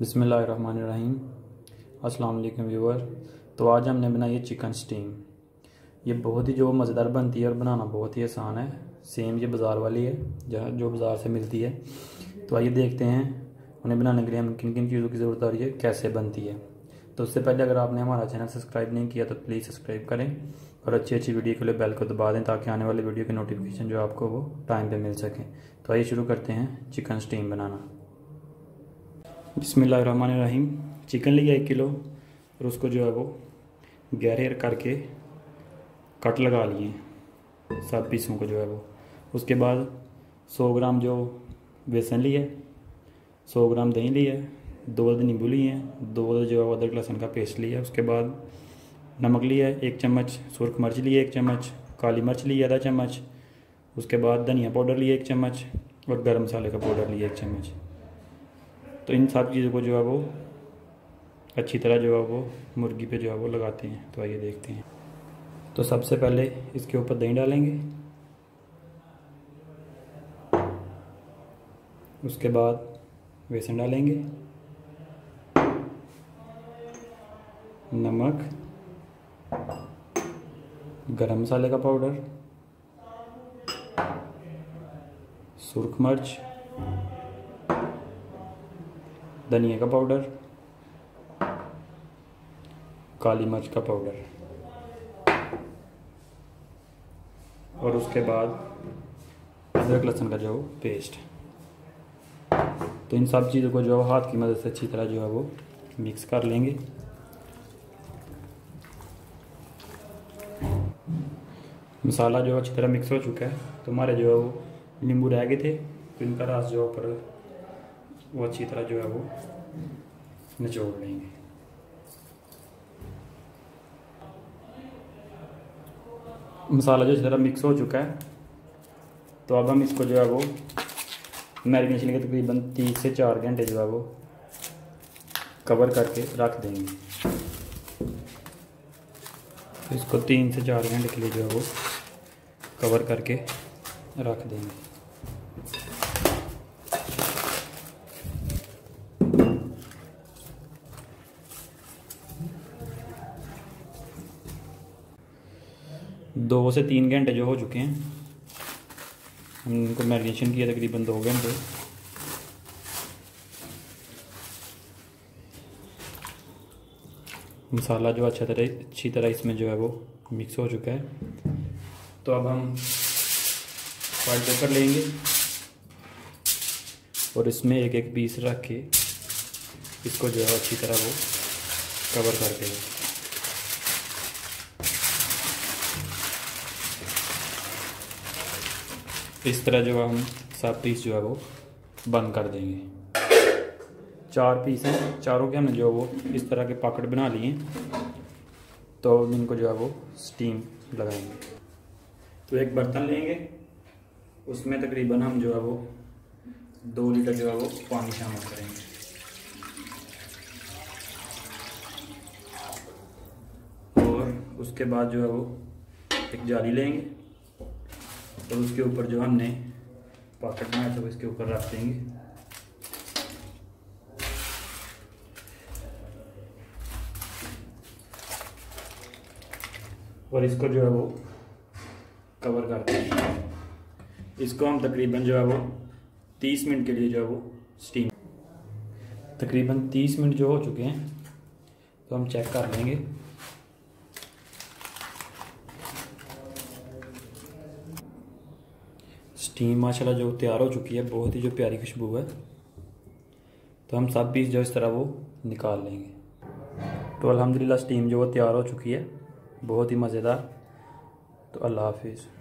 बिसमीम अस्सलाम व्यूअर। तो आज हमने बनाई है चिकन स्टीम। ये बहुत ही जो मज़ेदार बनती है और बनाना बहुत ही आसान है। सेम ये बाज़ार वाली है, जहाँ जो बाज़ार से मिलती है। तो आइए देखते हैं, उन्हें बनाने के लिए हम किन किन चीज़ों की ज़रूरत आ रही है कैसे बनती है। तो उससे पहले अगर आपने हमारा चैनल सब्सक्राइब नहीं किया तो प्लीज़ सब्सक्राइब करें और अच्छी अच्छी वीडियो के लिए बेल को दबा दें ताकि आने वाले वीडियो के नोटिफिकेशन जो आपको वो टाइम पे मिल सके। तो आइए शुरू करते हैं चिकन स्टीम बनाना। बिसमीम चिकन लिया एक किलो और उसको जो है वो गहरे करके कट लगा लिए। सब पीसों को जो है वो। उसके बाद 100 ग्राम जो बेसन लिया सौ ग्राम दही लिया दो अद नींबू लिए हैं, दो जो है वो अदरक लहसुन का पेस्ट लिया उसके बाद नमक लिया एक चम्मच सुरख मिर्च लिए एक चम्मच काली मिर्च ली आधा चम्मच। उसके बाद धनिया पाउडर लिया एक चम्मच और गर्म मसाले का पाउडर लिया एक चम्मच। तो इन सब चीज़ों को जो है वो अच्छी तरह जो है वो मुर्गी पे जो है वो लगाते हैं। तो आइए देखते हैं। तो सबसे पहले इसके ऊपर दही डालेंगे। उसके बाद बेसन डालेंगे। नमक। गरम मसाले का पाउडर। सुरख मिर्च। धनिया का पाउडर, काली मिर्च का पाउडर और उसके बाद अदरक लहसुन का जो पेस्ट तो इन सब चीज़ों को जो है हाथ की मदद से अच्छी तरह जो है वो मिक्स कर लेंगे। मसाला जो अच्छी तरह मिक्स हो चुका है। तो हमारे जो है वो नींबू रह गए थे तो इनका रस जो ऊपर वो अच्छी तरह जो है वो निचोड़ लेंगे। मसाला जो इस तरह मिक्स हो चुका है तो अब हम इसको जो है वो मैरिनेशन के तकरीबन तीन से चार घंटे जो है वो कवर करके रख देंगे। तो इसको तीन से चार घंटे के लिए जो है वो कवर करके रख देंगे। दो से तीन घंटे जो हो चुके हैं। हमने इनको मैरिनेशन किया, तकरीबन दो घंटे। मसाला जो अच्छा तरह, अच्छी तरह इसमें जो है वो मिक्स हो चुका है। तो अब हम फ्राई पेपर लेंगे और इसमें एक एक पीस रख के इसको जो है अच्छी तरह वो कवर कर देंगे इस तरह जो हम सब पीस जो है वो बंद कर देंगे। चार पीस हैं, चारों के हमने जो है वो इस तरह के पकड़ बना लिए तो इनको जो है वो स्टीम लगाएँगे। तो एक बर्तन लेंगे, उसमें तकरीबन हम जो है वो दो लीटर जो है वो पानी शामिल करेंगे। और उसके बाद जो है वो एक जाली लेंगे तो उसके ऊपर जो हमने पॉकेट बनाया था इसके ऊपर रख देंगे। और इसको जो है वो कवर कर देंगे इसको हम तकरीबन जो है वो 30 मिनट के लिए जो है वो स्टीम तकरीबन 30 मिनट जो हो चुके हैं तो हम चेक कर लेंगे। स्टीम माशाल्लाह जो तैयार हो चुकी है, बहुत ही जो प्यारी खुशबू है। तो हम सब पीस जो इस तरह वो निकाल लेंगे। तो अल्हम्दुलिल्लाह स्टीम जो वो तैयार हो चुकी है, बहुत ही मज़ेदार। तो अल्लाह हाफिज़।